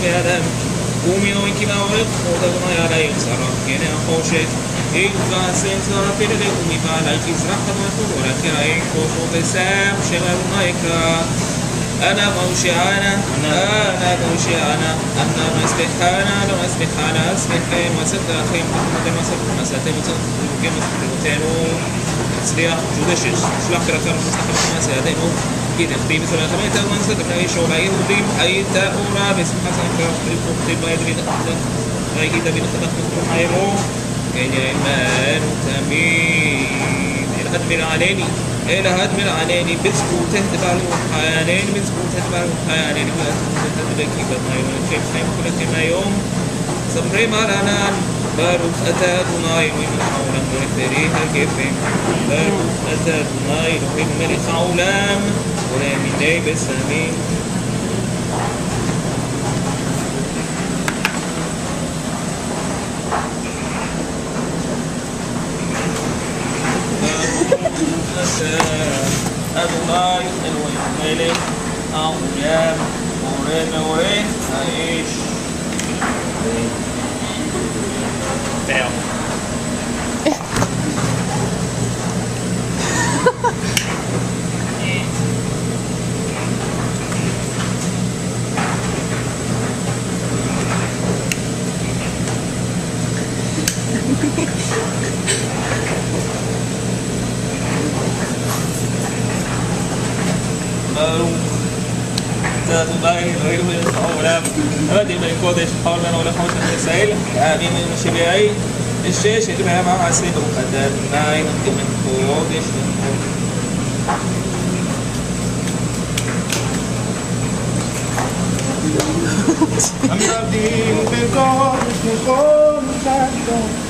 親だ海の生き場を得光沢のやらいさらけねほうし映画戦争のペルで海が来日らかのとこらけらえんこうでさむしゃがるないか أنا غوشانة أنا غوشانة أنا مسبحانة أنا مسبحانة أسبحي مسد أخي محمد مسد مسد مسد مسد مسد مسد مسد مسد مسد مسد مسد مسد مسد مسد مسد كده. في مثلا سمعت وانسى تبقى أي شغل أي مدرب أي تاورا باسم حسن كرم طريق مكتب ما يدري نقصد أي كده بنخدق مصر حيرو كلمة تمين الهدم العلاني الهدم العلاني بسكو تهدف على الحيانين بسكو تهدف على الحيانين تهدف كده ما يوم الشيخ حيم كل ما يوم. صبري مالانان بارك أتاكما يهم حولا. من فريها كيفهم بارك أتاكما يهم حولا with Amy Davis. I mean, Adonai, Elohim Melech, Ahuyem, Moreh, Moreh, Haim. لا تضايق غير من الأولام أمد من الكودش حول من ولا حوش من السائل آمين من شبيعي الشيش يتبع مع السيد المقدم نايم من كودش I'm not the only God who holds that door.